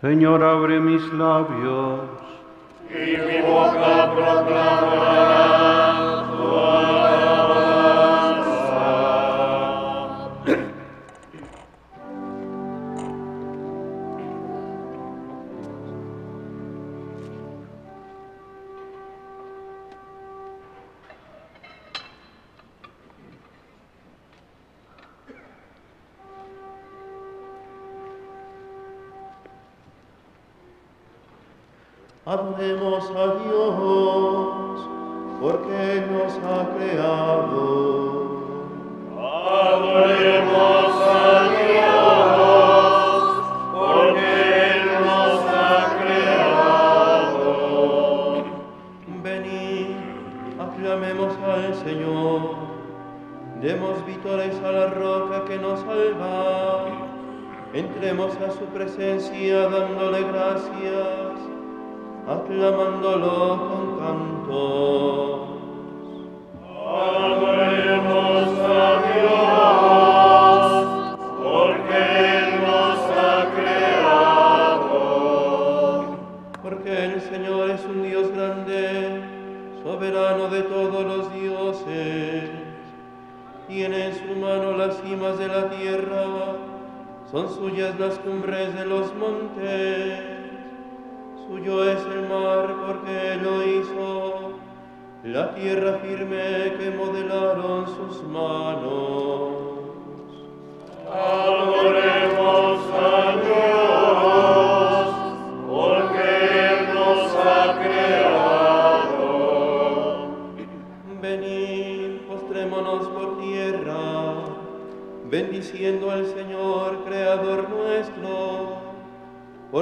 Señor, abre mis labios. Y mi boca proclamará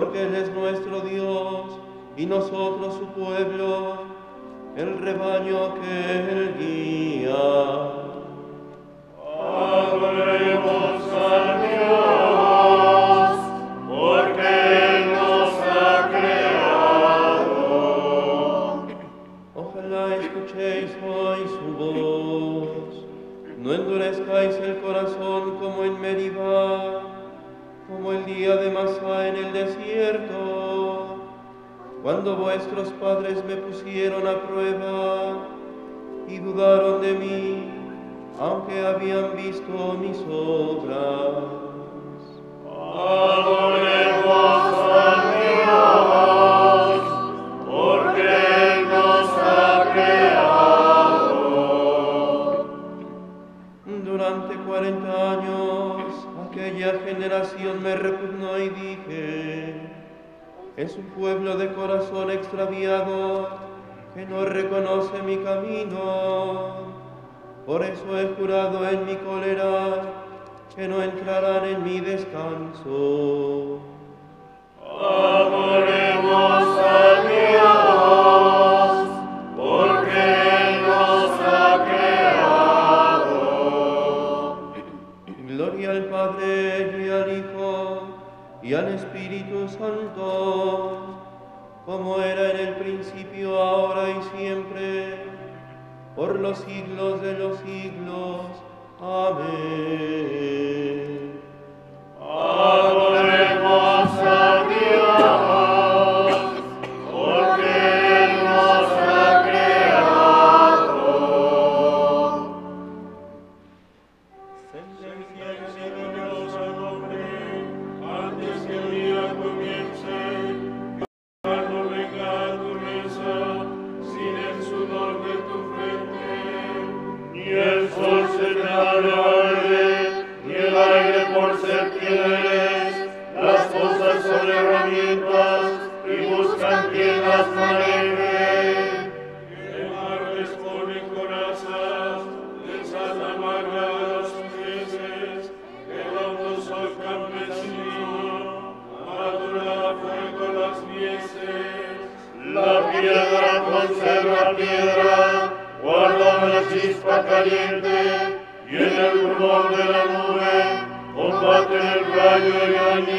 porque Él es nuestro Dios y nosotros su pueblo, el rebaño que Él guía. piedra, la chispa caliente, y en el rumor de la nube, combate el rayo de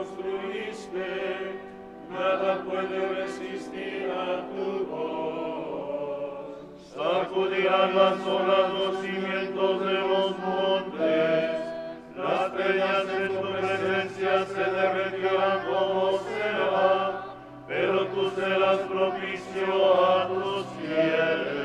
construiste, nada puede resistir a tu voz. Sacudirán las olas los cimientos de los montes, las peñas en tu presencia se derretirán como será, pero tú serás propicio a tus fieles.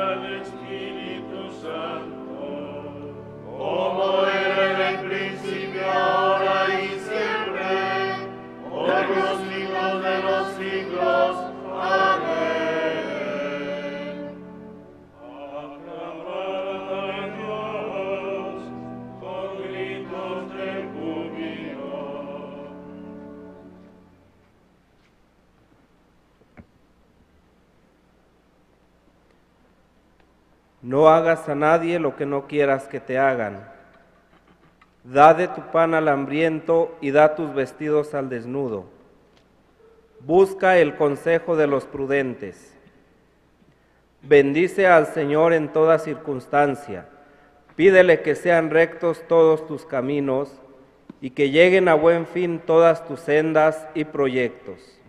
al Spiritus Santo, como No hagas a nadie lo que no quieras que te hagan. Da de tu pan al hambriento y da tus vestidos al desnudo. Busca el consejo de los prudentes. Bendice al Señor en toda circunstancia. Pídele que sean rectos todos tus caminos y que lleguen a buen fin todas tus sendas y proyectos.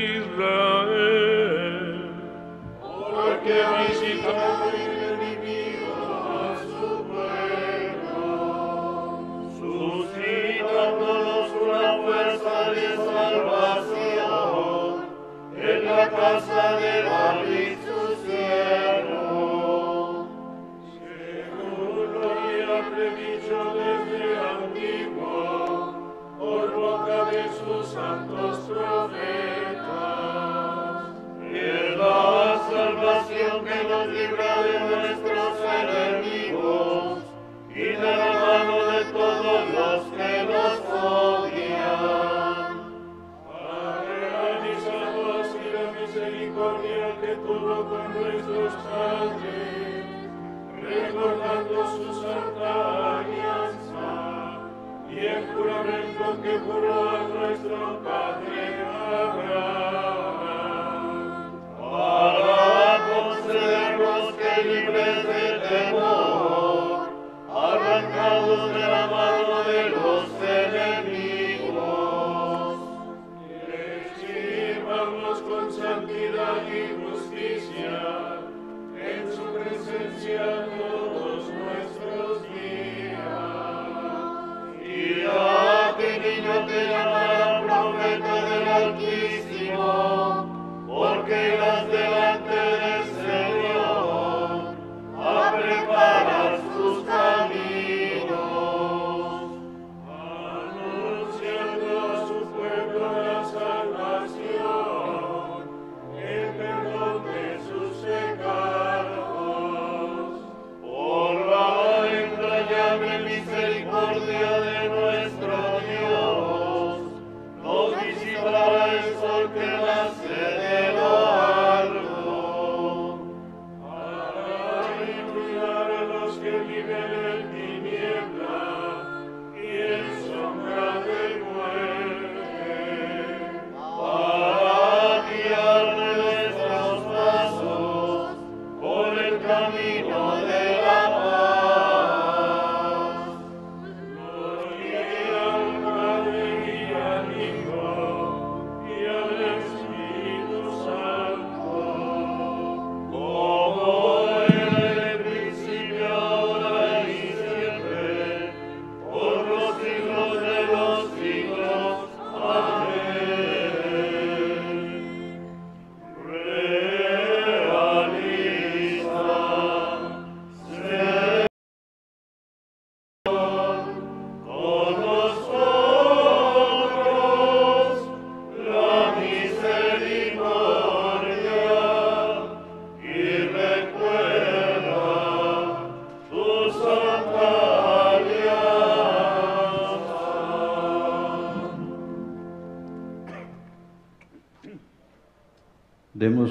Israel, porque ha visitado y redimido a su pueblo, suscitándonos una fuerza de salvación en la casa de David. che vorrà tra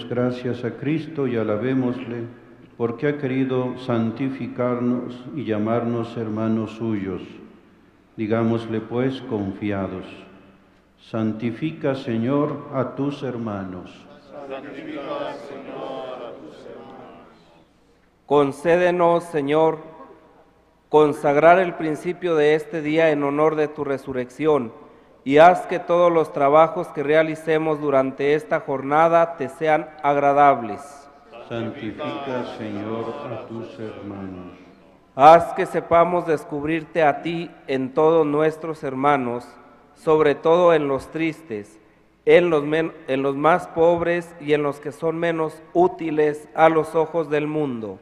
gracias a Cristo y alabémosle, porque ha querido santificarnos y llamarnos hermanos suyos. Digámosle pues confiados, santifica Señor a tus hermanos. Concédenos, Señor, consagrar el principio de este día en honor de tu resurrección y haz que todos los trabajos que realicemos durante esta jornada te sean agradables. Santifica Señor a tus hermanos. Haz que sepamos descubrirte a ti en todos nuestros hermanos, sobre todo en los tristes, en los, men- en los más pobres y en los que son menos útiles a los ojos del mundo.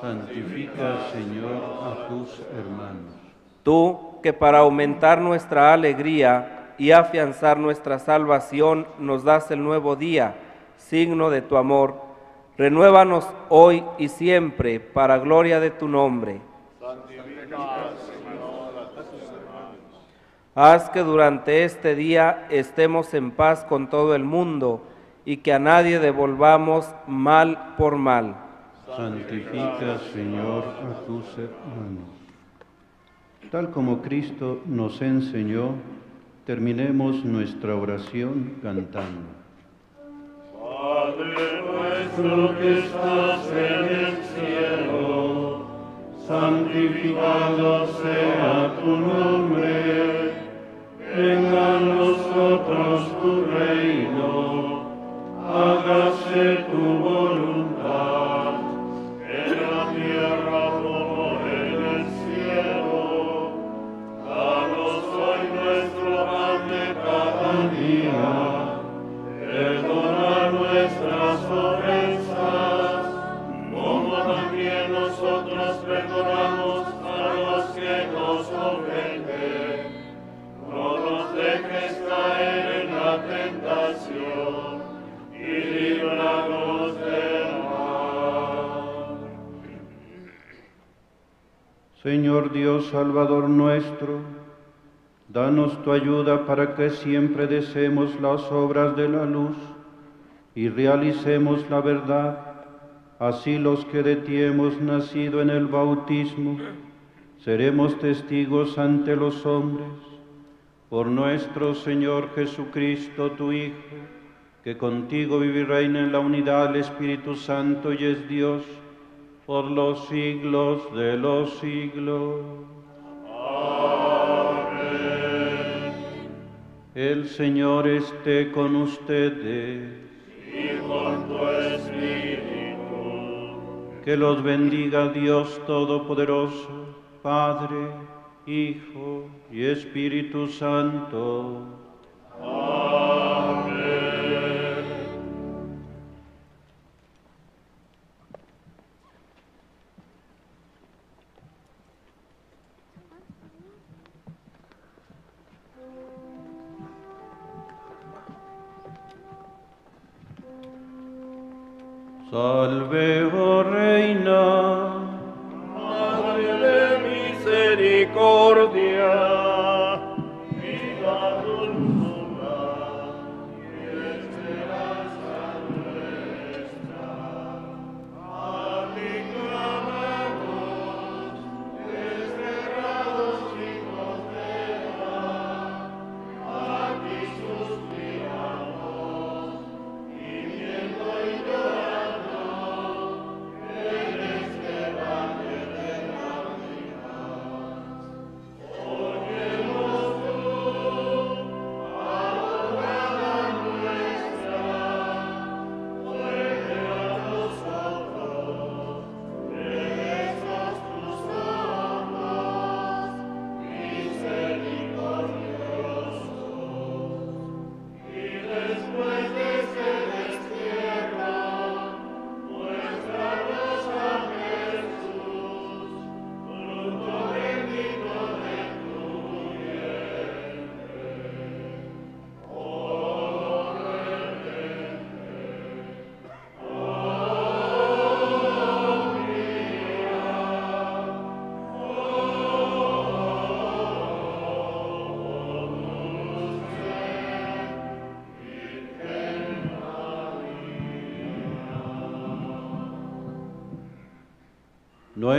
Santifica Señor a tus hermanos. Tú que para aumentar nuestra alegría y afianzar nuestra salvación nos das el nuevo día, signo de tu amor, renuévanos hoy y siempre para gloria de tu nombre. Haz que durante este día estemos en paz con todo el mundo y que a nadie devolvamos mal por mal. Santifica, Señor, a tus hermanos. Tal como Cristo nos enseñó, terminemos nuestra oración cantando. Padre nuestro que estás en el cielo, santificado sea tu nombre, venga a nosotros tu reino, hágase tu voluntad, Salvador nuestro, danos tu ayuda para que siempre deseemos las obras de la luz y realicemos la verdad, Así los que de ti hemos nacido en el bautismo, seremos testigos ante los hombres por nuestro Señor Jesucristo, tu Hijo, que contigo vive y reina en la unidad del Espíritu Santo y es Dios por los siglos de los siglos. El Señor esté con ustedes. Y con tu espíritu. Que los bendiga Dios Todopoderoso, Padre, Hijo y Espíritu Santo. always.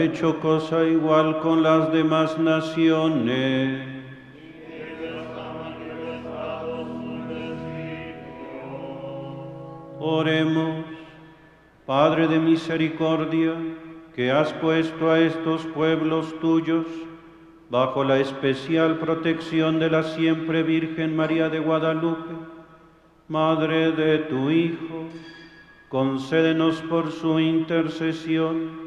Hecho cosa igual con las demás naciones. Oremos, Padre de misericordia, que has puesto a estos pueblos tuyos bajo la especial protección de la siempre Virgen María de Guadalupe, Madre de tu Hijo, concédenos por su intercesión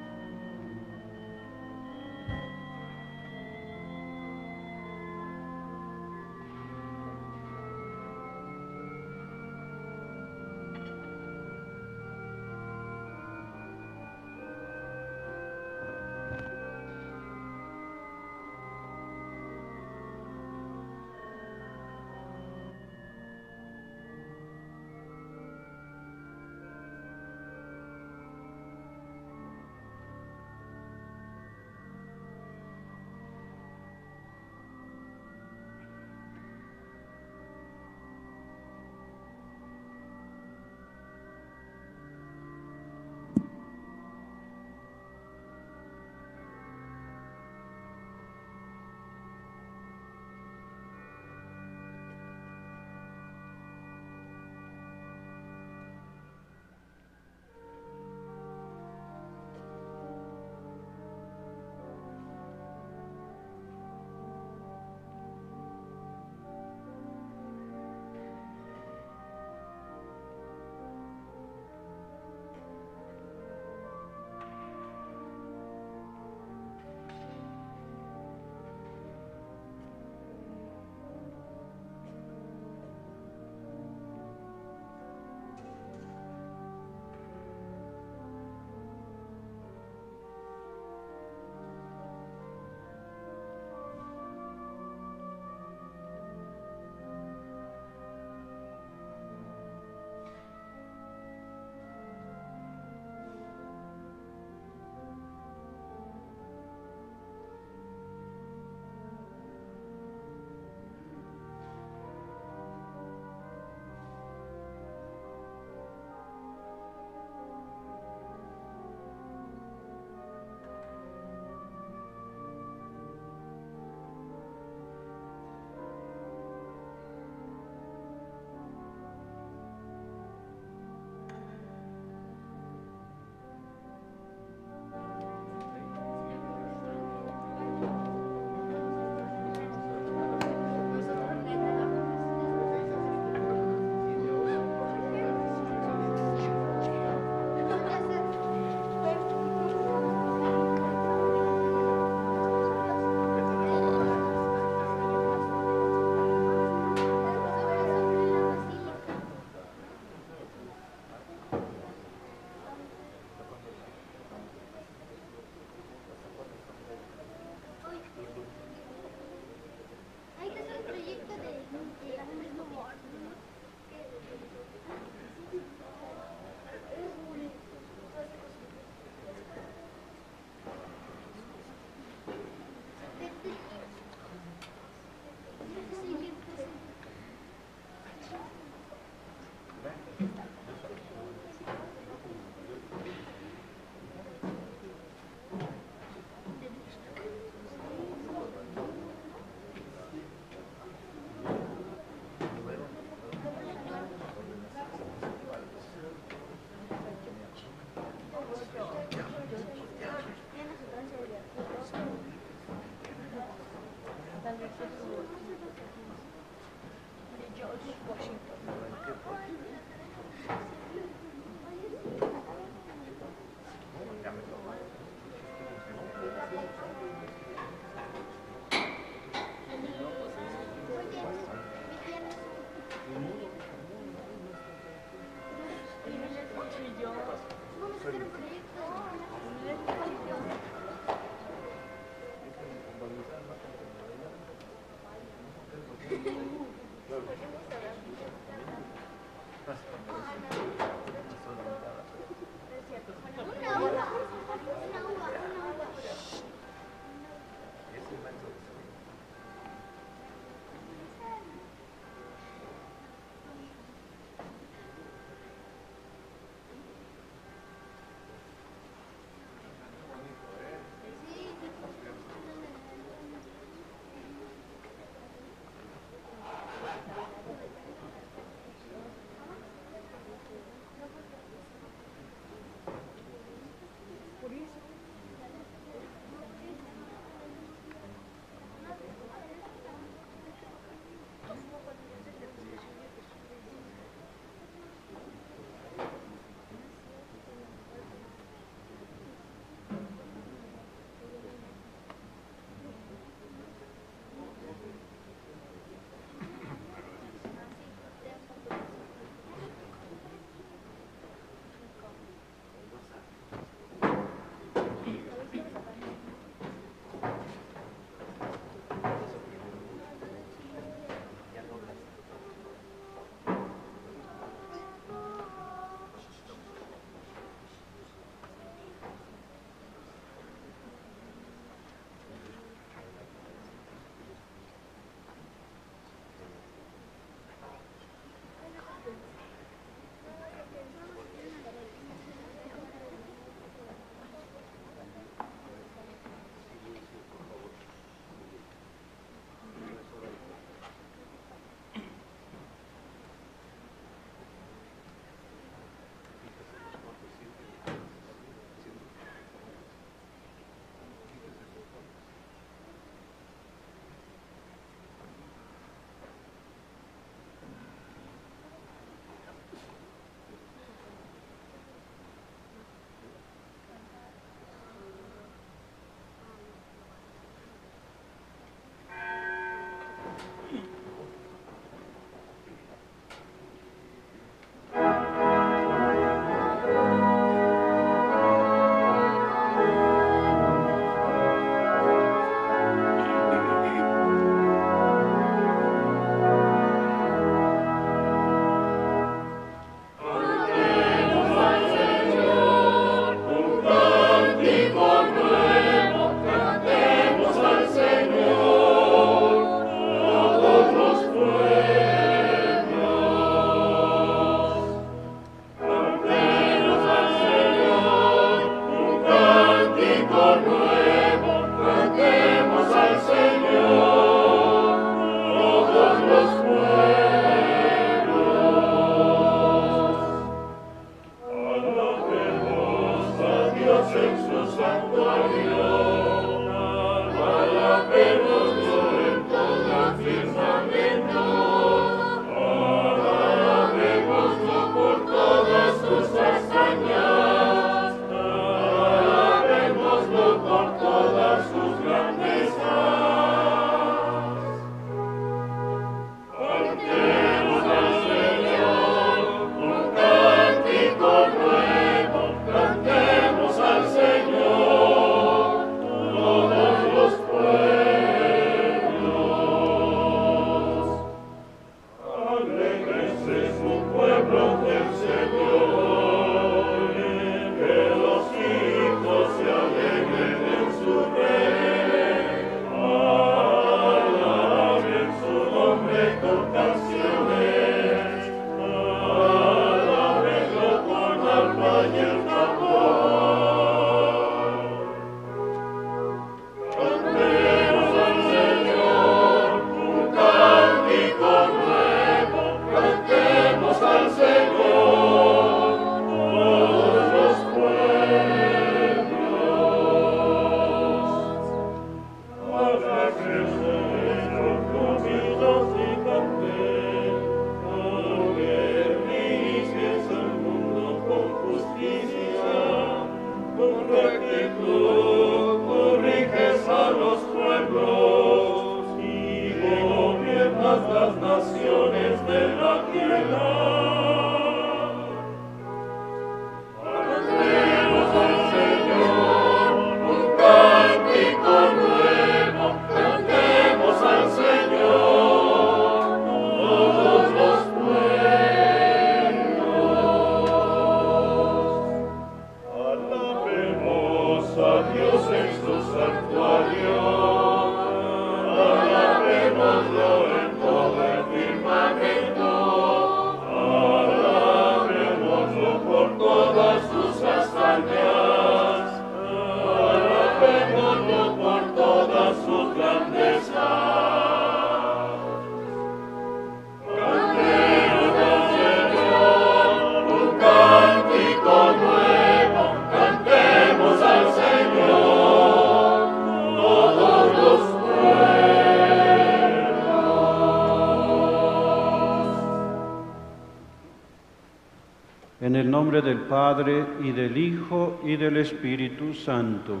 Espíritu Santo.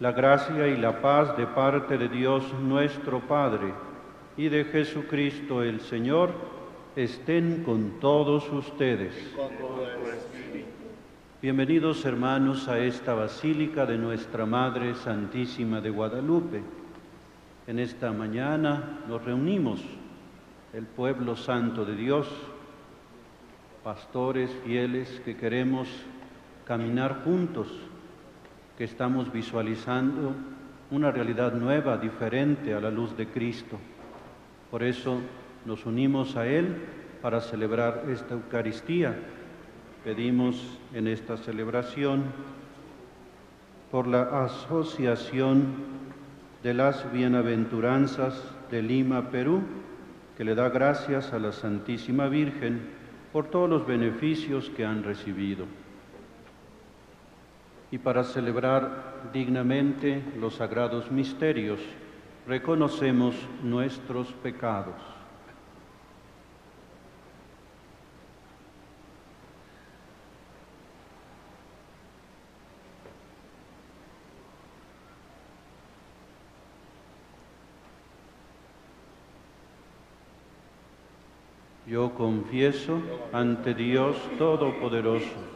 La gracia y la paz de parte de Dios nuestro Padre y de Jesucristo el Señor estén con todos ustedes. Bienvenidos hermanos a esta basílica de nuestra Madre Santísima de Guadalupe. En esta mañana nos reunimos, el pueblo santo de Dios, pastores fieles que queremos caminar juntos, que estamos visualizando una realidad nueva, diferente a la luz de Cristo. Por eso nos unimos a Él para celebrar esta Eucaristía. Pedimos en esta celebración por la Asociación de las Bienaventuranzas de Lima, Perú, que le da gracias a la Santísima Virgen por todos los beneficios que han recibido. Y para celebrar dignamente los sagrados misterios, reconocemos nuestros pecados. Yo confieso ante Dios Todopoderoso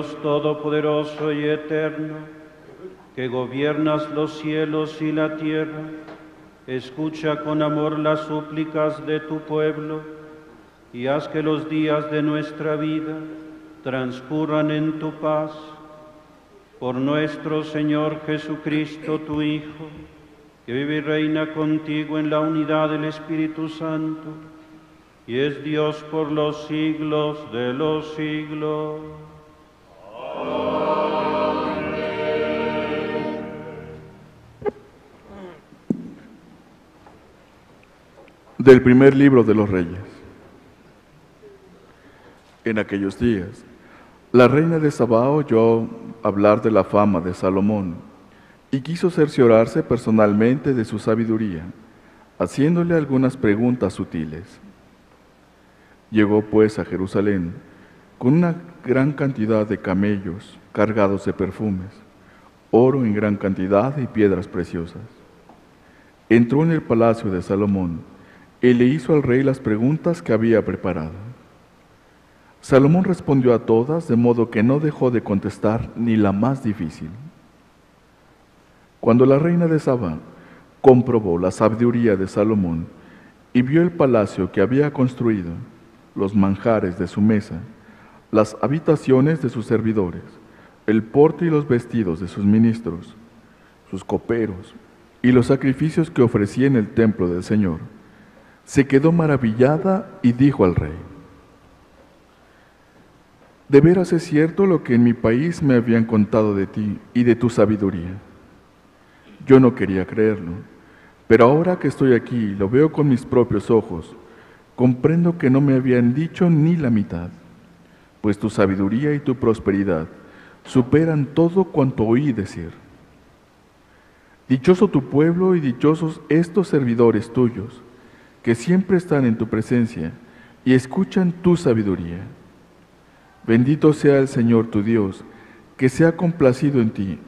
Dios Todopoderoso y Eterno, que gobiernas los cielos y la tierra, escucha con amor las súplicas de tu pueblo y haz que los días de nuestra vida transcurran en tu paz. Por nuestro Señor Jesucristo, tu Hijo, que vive y reina contigo en la unidad del Espíritu Santo, y es Dios por los siglos de los siglos. Del primer libro de los reyes. En aquellos días, la reina de Sabá oyó hablar de la fama de Salomón y quiso cerciorarse personalmente de su sabiduría, haciéndole algunas preguntas sutiles. Llegó pues a Jerusalén con una gran cantidad de camellos cargados de perfumes, oro en gran cantidad y piedras preciosas. Entró en el palacio de Salomón y le hizo al rey las preguntas que había preparado. Salomón respondió a todas, de modo que no dejó de contestar ni la más difícil. Cuando la reina de Saba comprobó la sabiduría de Salomón y vio el palacio que había construido, los manjares de su mesa, las habitaciones de sus servidores, el porte y los vestidos de sus ministros, sus coperos y los sacrificios que ofrecía en el templo del Señor, se quedó maravillada y dijo al rey, de veras es cierto lo que en mi país me habían contado de ti y de tu sabiduría. Yo no quería creerlo, pero ahora que estoy aquí y lo veo con mis propios ojos, comprendo que no me habían dicho ni la mitad, pues tu sabiduría y tu prosperidad superan todo cuanto oí decir. Dichoso tu pueblo y dichosos estos servidores tuyos, que siempre están en tu presencia y escuchan tu sabiduría. Bendito sea el Señor tu Dios, que se ha complacido en ti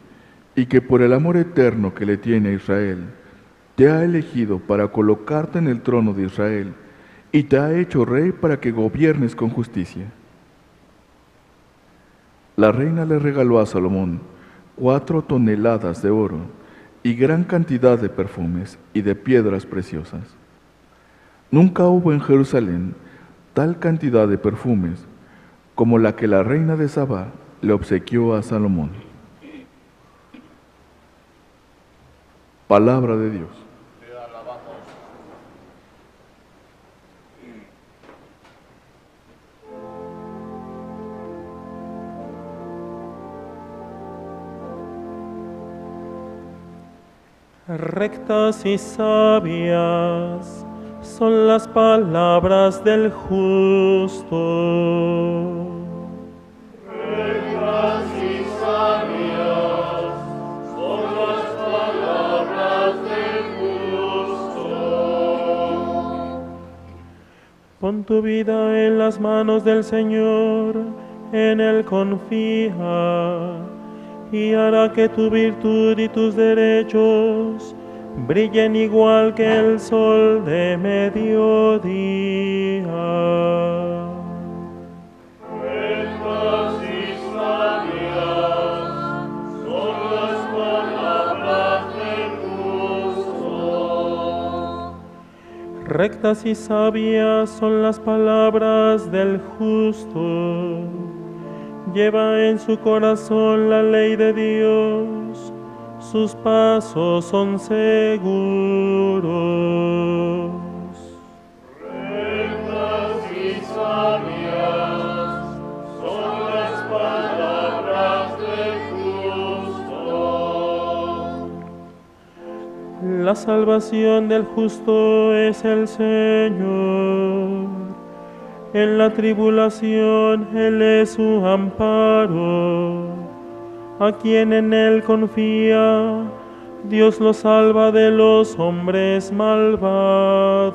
y que por el amor eterno que le tiene a Israel, te ha elegido para colocarte en el trono de Israel y te ha hecho rey para que gobiernes con justicia. La reina le regaló a Salomón cuatro toneladas de oro y gran cantidad de perfumes y de piedras preciosas. Nunca hubo en Jerusalén tal cantidad de perfumes como la que la reina de Saba le obsequió a Salomón. Palabra de Dios. Rectas y sabias son las palabras del justo. Son las palabras del justo. Pon tu vida en las manos del Señor, en Él confía, y hará que tu virtud y tus derechos brillen igual que el sol de mediodía. Rectas y sabias son las palabras del justo. Rectas y sabias son las palabras del justo. Lleva en su corazón la ley de Dios, sus pasos son seguros. Rectas y sabias son las palabras del justo. La salvación del justo es el Señor. En la tribulación Él es su amparo. A quien en Él confía, Dios lo salva de los hombres malvados.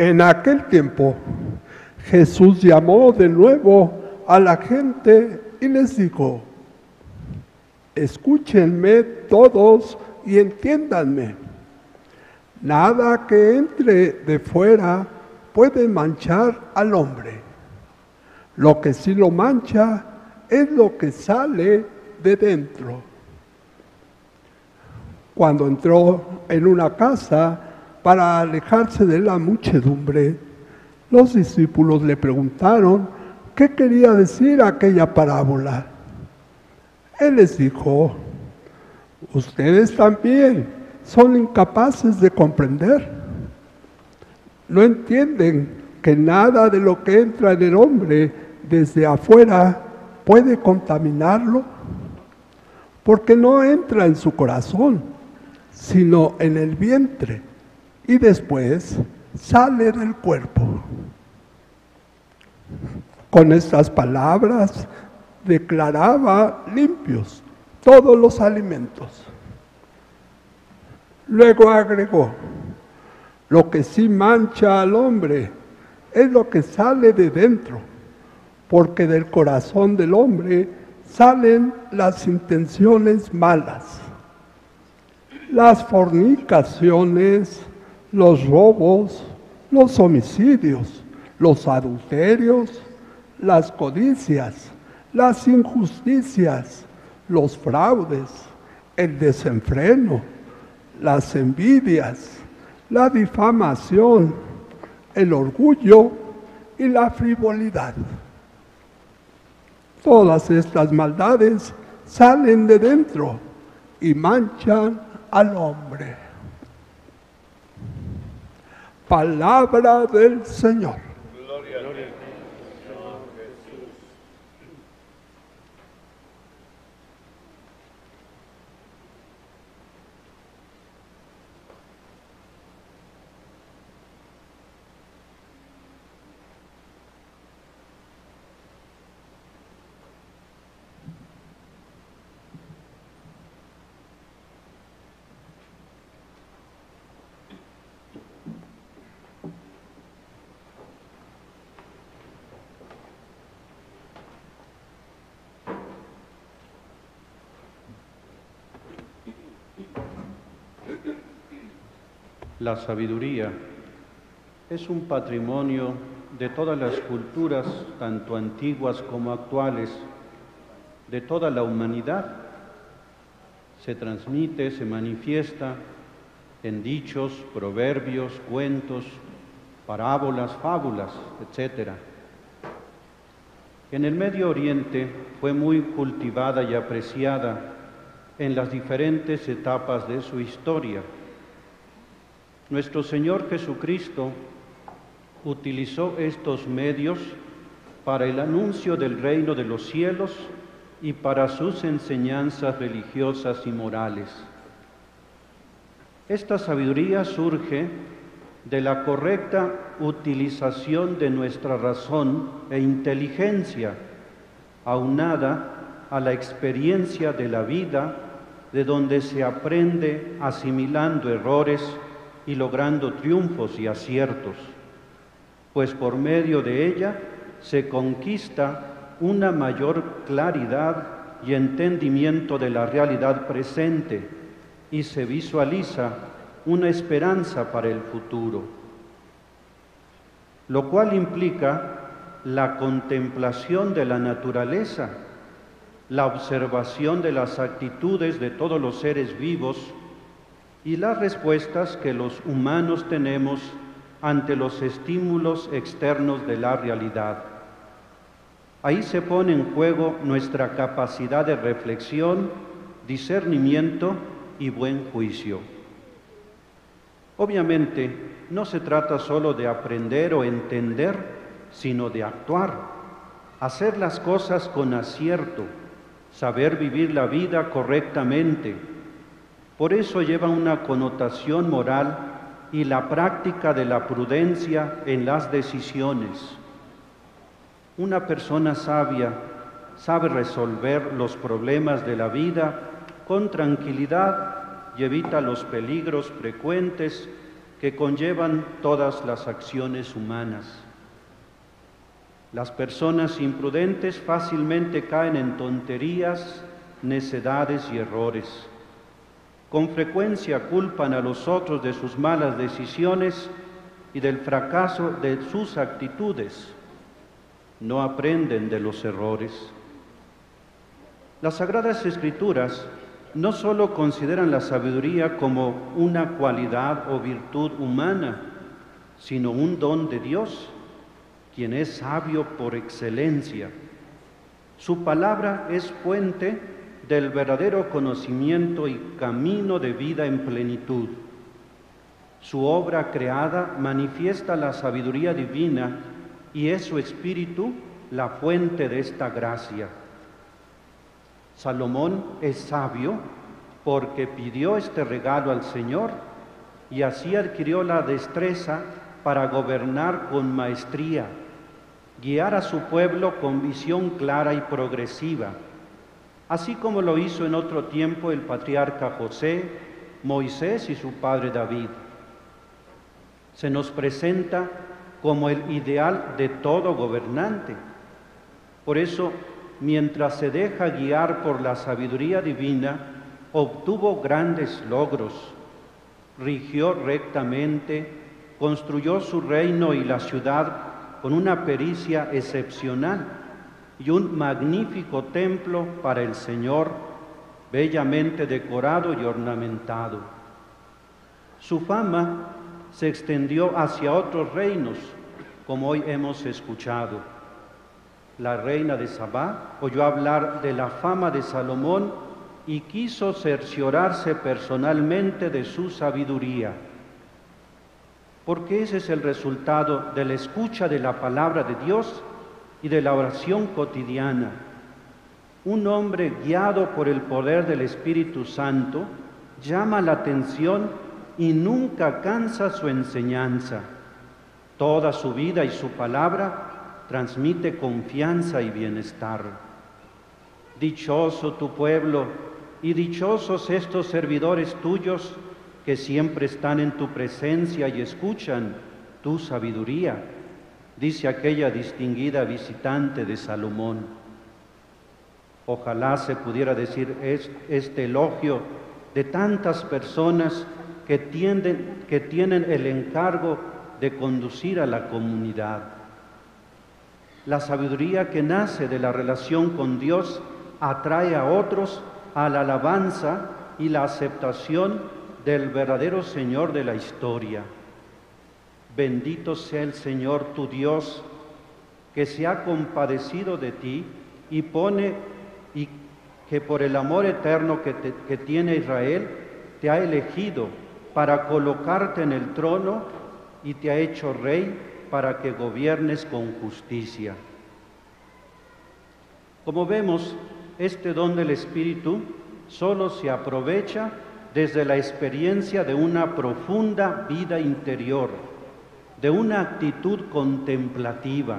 En aquel tiempo Jesús llamó de nuevo a la gente y les dijo, escúchenme todos y entiéndanme. Nada que entre de fuera puede manchar al hombre. Lo que sí lo mancha es lo que sale de dentro. Cuando entró en una casa, para alejarse de la muchedumbre, los discípulos le preguntaron qué quería decir aquella parábola. Él les dijo, ustedes también son incapaces de comprender. No entienden que nada de lo que entra en el hombre desde afuera puede contaminarlo, porque no entra en su corazón, sino en el vientre y después sale del cuerpo. Con estas palabras declaraba limpios todos los alimentos. Luego agregó, lo que sí mancha al hombre es lo que sale de dentro, porque del corazón del hombre salen las intenciones malas, las fornicaciones, los robos, los homicidios, los adulterios, las codicias, las injusticias, los fraudes, el desenfreno, las envidias, la difamación, el orgullo y la frivolidad. Todas estas maldades salen de dentro y manchan al hombre. Palabra del Señor. La sabiduría es un patrimonio de todas las culturas, tanto antiguas como actuales, de toda la humanidad. Se transmite, se manifiesta en dichos, proverbios, cuentos, parábolas, fábulas, etc. En el Medio Oriente fue muy cultivada y apreciada en las diferentes etapas de su historia. Nuestro Señor Jesucristo utilizó estos medios para el anuncio del reino de los cielos y para sus enseñanzas religiosas y morales. Esta sabiduría surge de la correcta utilización de nuestra razón e inteligencia, aunada a la experiencia de la vida, de donde se aprende asimilando errores y logrando triunfos y aciertos, pues por medio de ella se conquista una mayor claridad y entendimiento de la realidad presente y se visualiza una esperanza para el futuro, lo cual implica la contemplación de la naturaleza, la observación de las actitudes de todos los seres vivos y las respuestas que los humanos tenemos ante los estímulos externos de la realidad. Ahí se pone en juego nuestra capacidad de reflexión, discernimiento y buen juicio. Obviamente, no se trata solo de aprender o entender, sino de actuar, hacer las cosas con acierto, saber vivir la vida correctamente. Por eso lleva una connotación moral y la práctica de la prudencia en las decisiones. Una persona sabia sabe resolver los problemas de la vida con tranquilidad y evita los peligros frecuentes que conllevan todas las acciones humanas. Las personas imprudentes fácilmente caen en tonterías, necedades y errores. Con frecuencia culpan a los otros de sus malas decisiones y del fracaso de sus actitudes. No aprenden de los errores. Las Sagradas Escrituras no solo consideran la sabiduría como una cualidad o virtud humana, sino un don de Dios, quien es sabio por excelencia. Su palabra es fuente del verdadero conocimiento y camino de vida en plenitud. Su obra creada manifiesta la sabiduría divina y es su espíritu la fuente de esta gracia. Salomón es sabio porque pidió este regalo al Señor y así adquirió la destreza para gobernar con maestría, guiar a su pueblo con visión clara y progresiva, así como lo hizo en otro tiempo el patriarca José, Moisés y su padre David. Se nos presenta como el ideal de todo gobernante. Por eso mientras se deja guiar por la sabiduría divina, obtuvo grandes logros, rigió rectamente, construyó su reino y la ciudad con una pericia excepcional y un magnífico templo para el Señor, bellamente decorado y ornamentado. Su fama se extendió hacia otros reinos, como hoy hemos escuchado la reina de Sabá, oyó hablar de la fama de Salomón y quiso cerciorarse personalmente de su sabiduría. Porque ese es el resultado de la escucha de la palabra de Dios y de la oración cotidiana. Un hombre guiado por el poder del Espíritu Santo llama la atención y nunca cansa su enseñanza. Toda su vida y su palabra transmite confianza y bienestar. Dichoso tu pueblo y dichosos estos servidores tuyos que siempre están en tu presencia y escuchan tu sabiduría, dice aquella distinguida visitante de Salomón. Ojalá se pudiera decir este elogio de tantas personas que, que tienen el encargo de conducir a la comunidad. La sabiduría que nace de la relación con Dios atrae a otros a la alabanza y la aceptación del verdadero Señor de la historia. Bendito sea el Señor tu Dios, que se ha compadecido de ti y pone y que por el amor eterno que, que tiene Israel te ha elegido para colocarte en el trono y te ha hecho rey para que gobiernes con justicia. Como vemos, este don del Espíritu solo se aprovecha desde la experiencia de una profunda vida interior, de una actitud contemplativa,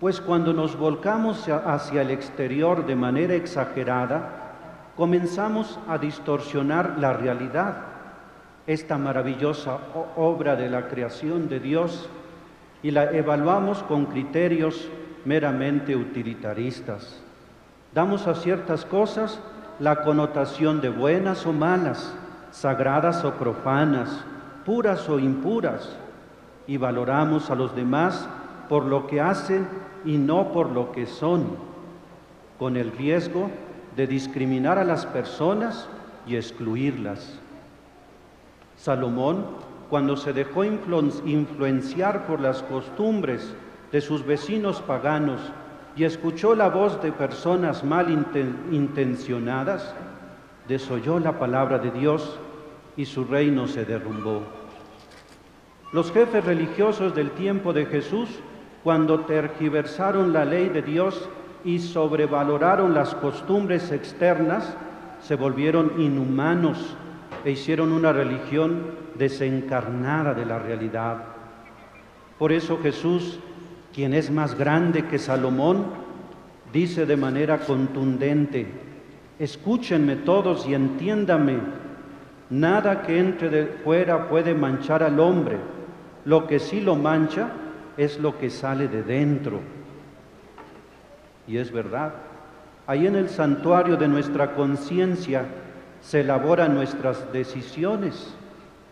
pues cuando nos volcamos hacia- el exterior de manera exagerada, comenzamos a distorsionar la realidad, esta maravillosa obra de la creación de Dios, y la evaluamos con criterios meramente utilitaristas. Damos a ciertas cosas la connotación de buenas o malas, sagradas o profanas, puras o impuras, y valoramos a los demás por lo que hacen y no por lo que son, con el riesgo de discriminar a las personas y excluirlas. Salomón, cuando se dejó influ- influenciar por las costumbres de sus vecinos paganos y escuchó la voz de personas mal inten- intencionadas, desoyó la palabra de Dios y su reino se derrumbó. Los jefes religiosos del tiempo de Jesús, cuando tergiversaron la ley de Dios y sobrevaloraron las costumbres externas, se volvieron inhumanos e hicieron una religión desencarnada de la realidad. Por eso Jesús, quien es más grande que Salomón, dice de manera contundente, escúchenme todos y entiéndame, nada que entre de fuera puede manchar al hombre, lo que sí lo mancha es lo que sale de dentro. Y es verdad, ahí en el santuario de nuestra conciencia se elaboran nuestras decisiones,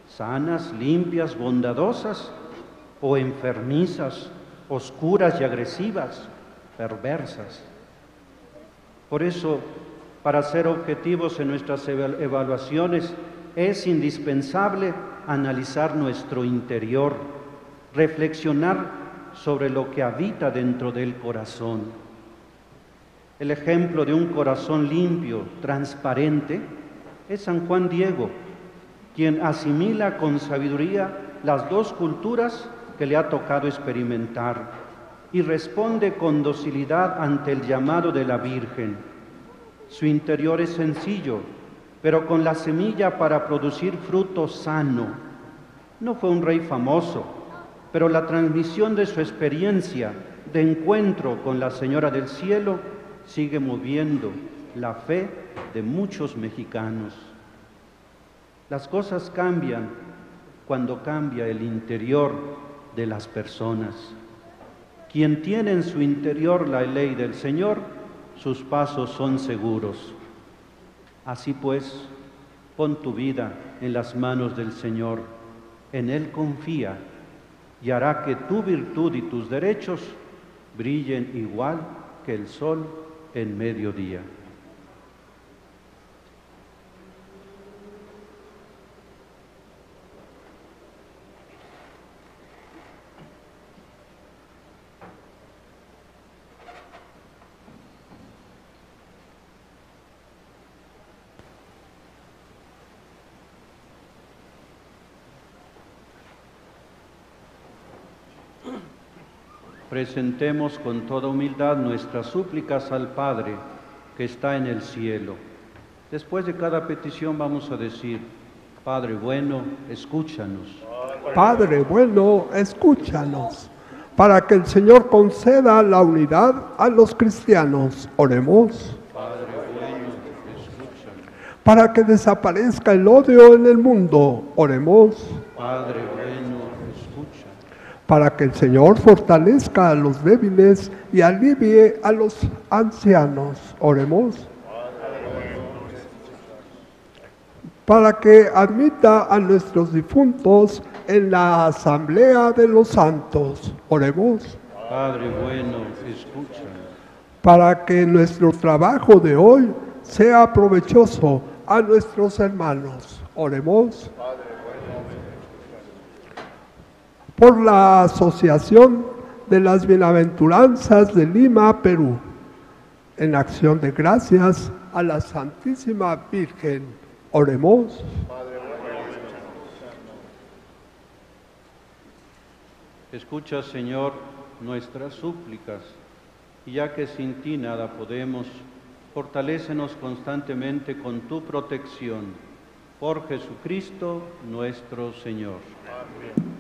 sanas, limpias, bondadosas, o enfermizas, oscuras y agresivas, perversas. Por eso, para ser objetivos en nuestras eval- evaluaciones, es indispensable analizar nuestro interior, reflexionar sobre lo que habita dentro del corazón. El ejemplo de un corazón limpio, transparente, es San Juan Diego, quien asimila con sabiduría las dos culturas que le ha tocado experimentar y responde con docilidad ante el llamado de la Virgen. Su interior es sencillo, pero con la semilla para producir fruto sano. No fue un rey famoso, pero la transmisión de su experiencia de encuentro con la Señora del Cielo sigue moviendo la fe de muchos mexicanos. Las cosas cambian cuando cambia el interior de las personas. Quien tiene en su interior la ley del Señor, sus pasos son seguros. Así pues, pon tu vida en las manos del Señor, en Él confía y hará que tu virtud y tus derechos brillen igual que el sol en mediodía. Presentemos con toda humildad nuestras súplicas al Padre que está en el cielo. Después de cada petición vamos a decir, Padre bueno, escúchanos. Padre bueno, escúchanos. Para que el Señor conceda la unidad a los cristianos, oremos. Padre bueno, escúchanos. Para que desaparezca el odio en el mundo, oremos. Padre bueno, escúchanos. Para que el Señor fortalezca a los débiles y alivie a los ancianos, oremos. Para que admita a nuestros difuntos en la asamblea de los santos, oremos. Padre bueno, escúchanos. para que nuestro trabajo de hoy sea provechoso a nuestros hermanos. Oremos. Por la asociación de las bienaventuranzas de Lima, Perú, en acción de gracias a la Santísima Virgen. Oremos. Escucha, Señor, nuestras súplicas, y ya que sin ti nada podemos, fortalécenos constantemente con tu protección. Por Jesucristo nuestro Señor. Presentamos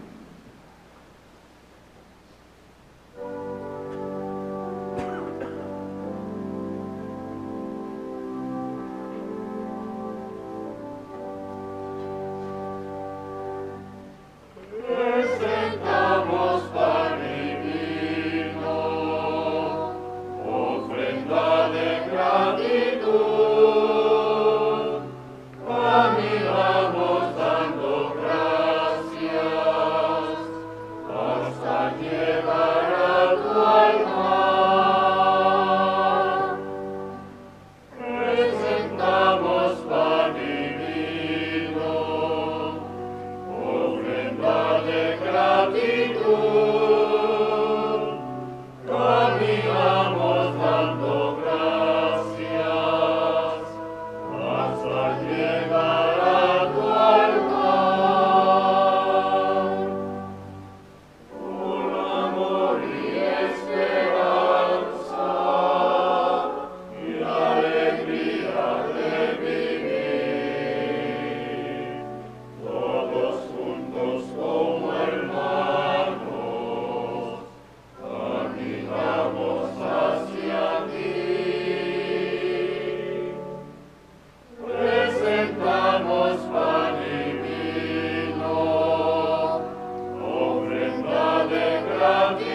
de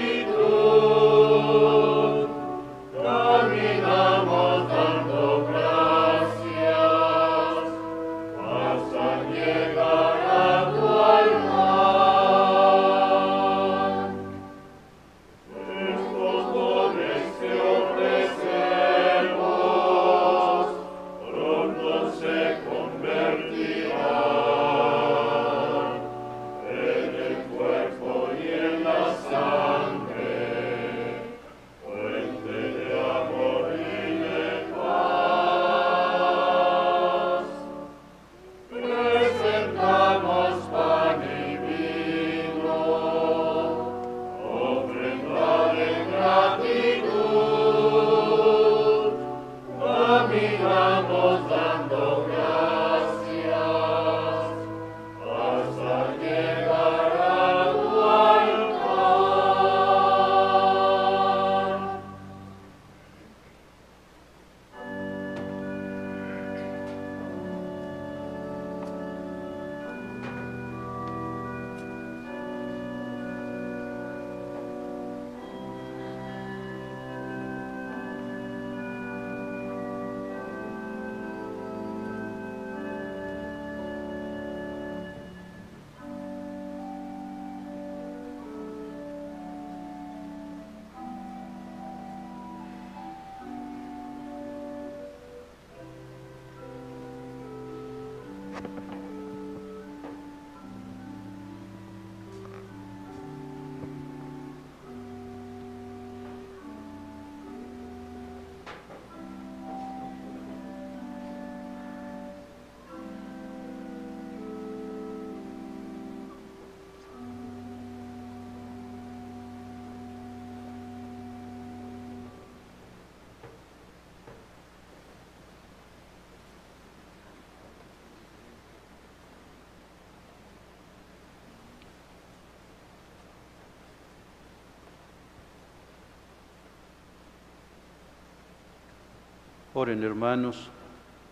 Oren hermanos,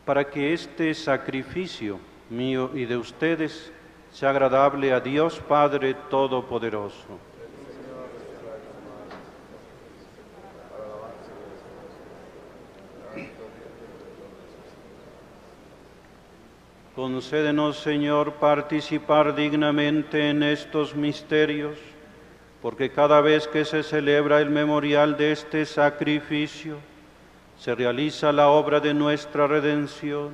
para que este sacrificio mío y de ustedes sea agradable a Dios Padre Todopoderoso. Concédenos, Señor, participar dignamente en estos misterios, porque cada vez que se celebra el memorial de este sacrificio, se realiza la obra de nuestra redención.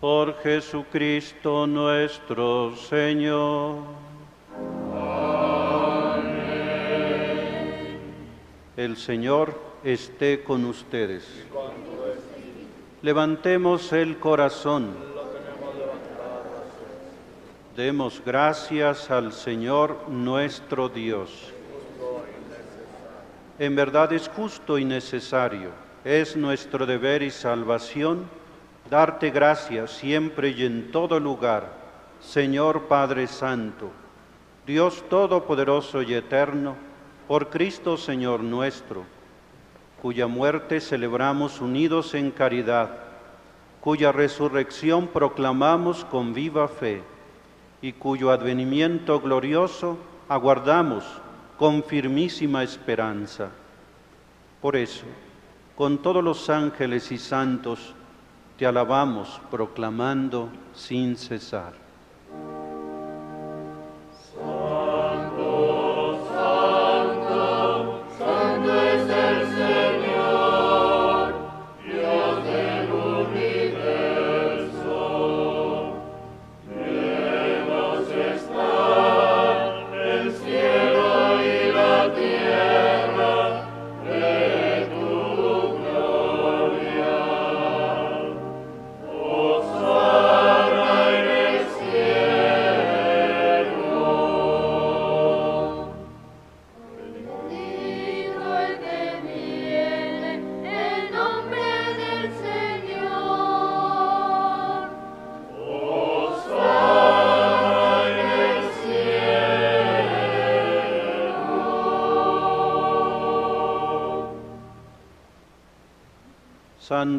Por Jesucristo nuestro Señor. El Señor esté con ustedes. Levantemos el corazón. Demos gracias al Señor nuestro Dios. En verdad es justo y necesario, es nuestro deber y salvación darte gracias siempre y en todo lugar, Señor Padre Santo, Dios Todopoderoso y Eterno, por Cristo Señor nuestro, cuya muerte celebramos unidos en caridad, cuya resurrección proclamamos con viva fe y cuyo advenimiento glorioso aguardamos con firmísima esperanza. Por eso, con todos los ángeles y santos, te alabamos proclamando sin cesar.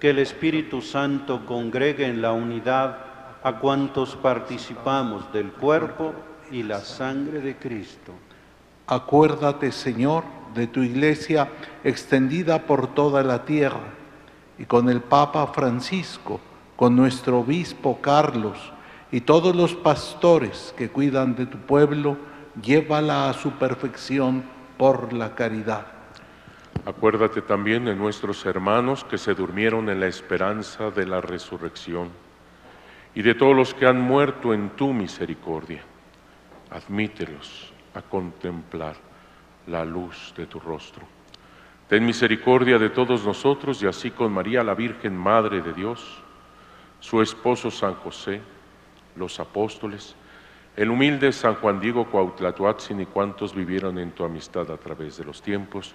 que el Espíritu Santo congregue en la unidad a cuantos participamos del cuerpo y la sangre de Cristo. Acuérdate, Señor, de tu iglesia extendida por toda la tierra y con el Papa Francisco, con nuestro obispo Carlos y todos los pastores que cuidan de tu pueblo, llévala a su perfección por la caridad. Acuérdate también de nuestros hermanos que se durmieron en la esperanza de la resurrección y de todos los que han muerto en tu misericordia. Admítelos a contemplar la luz de tu rostro. Ten misericordia de todos nosotros y así con María la Virgen Madre de Dios, su esposo San José, los apóstoles, el humilde San Juan Diego Cuautlatoatzin y cuantos vivieron en tu amistad a través de los tiempos,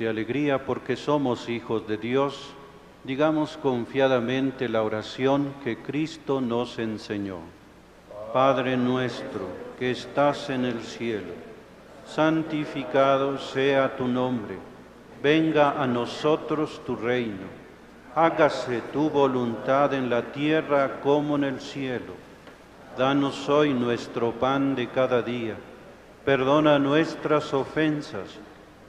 De alegría porque somos hijos de Dios, digamos confiadamente la oración que Cristo nos enseñó. Padre nuestro que estás en el cielo, santificado sea tu nombre, venga a nosotros tu reino, hágase tu voluntad en la tierra como en el cielo. Danos hoy nuestro pan de cada día, perdona nuestras ofensas,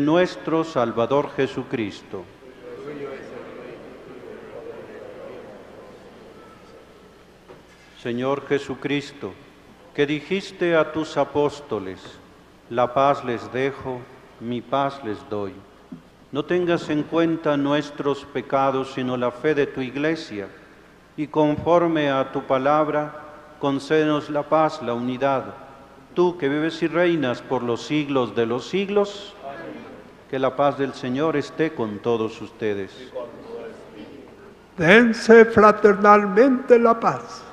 nuestro Salvador Jesucristo. Señor Jesucristo, que dijiste a tus apóstoles, la paz les dejo, mi paz les doy. No tengas en cuenta nuestros pecados, sino la fe de tu iglesia, y conforme a tu palabra, concédenos la paz, la unidad. Tú que vives y reinas por los siglos de los siglos, que la paz del Señor esté con todos ustedes. Dense fraternalmente la paz.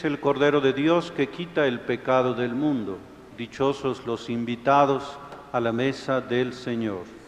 Es el Cordero de Dios que quita el pecado del mundo. Dichosos los invitados a la mesa del Señor.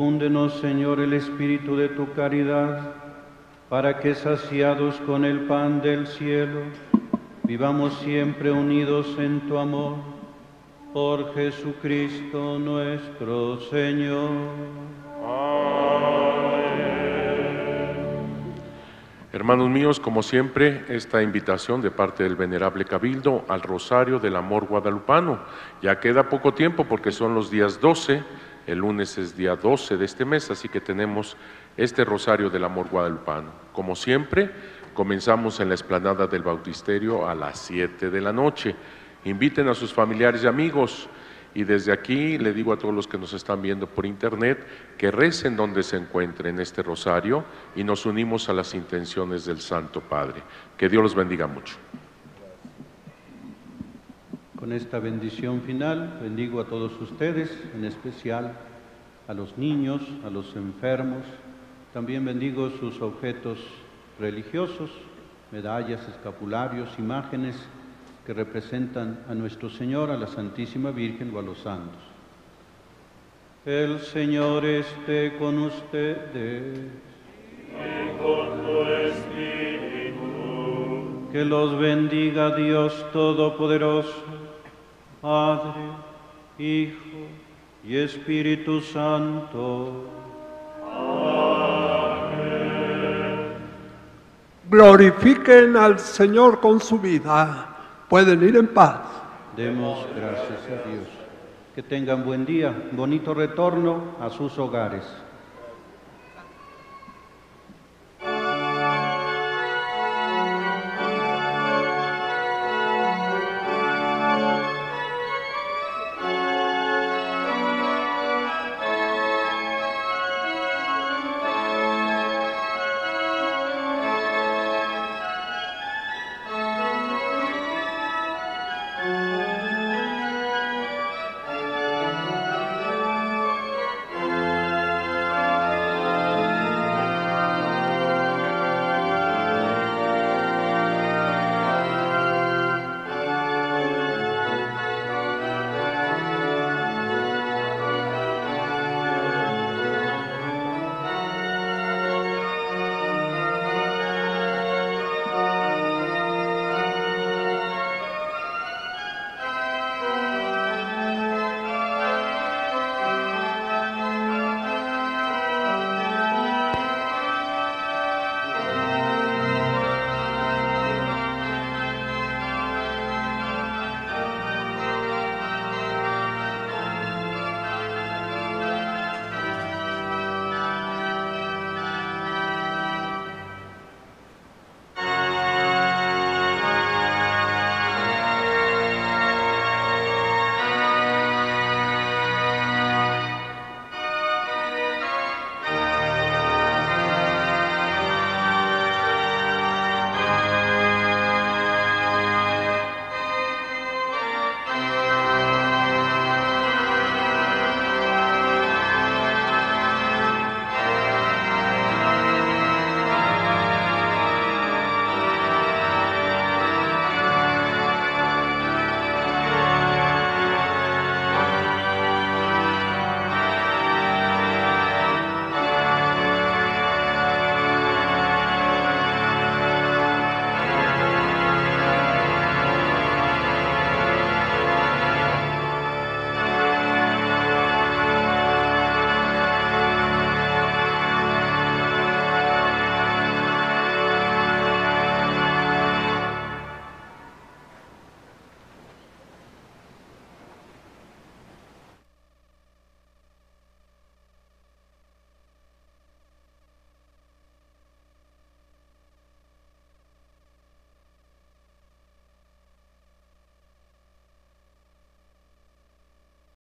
Infúndenos, Señor, el espíritu de tu caridad, para que saciados con el pan del cielo, vivamos siempre unidos en tu amor. Por Jesucristo nuestro Señor. Hermanos míos, como siempre, esta invitación de parte del Venerable Cabildo al Rosario del Amor Guadalupano. Ya queda poco tiempo porque son los días 12, el lunes es día 12 de este mes, así que tenemos este Rosario del Amor Guadalupano. Como siempre, comenzamos en la explanada del Bautisterio a las 7 de la noche. Inviten a sus familiares y amigos. Y desde aquí le digo a todos los que nos están viendo por internet que recen donde se encuentren este rosario y nos unimos a las intenciones del Santo Padre. Que Dios los bendiga mucho. Con esta bendición final bendigo a todos ustedes, en especial a los niños, a los enfermos. También bendigo sus objetos religiosos, medallas, escapularios, imágenes que representan a nuestro Señor, a la Santísima Virgen o a los santos. El Señor esté con ustedes. Y con tu espíritu. Que los bendiga Dios Todopoderoso, Padre, Hijo y Espíritu Santo. Glorifiquen al Señor con su vida. Pueden ir en paz. Demos gracias a Dios. Que tengan buen día, bonito retorno a sus hogares.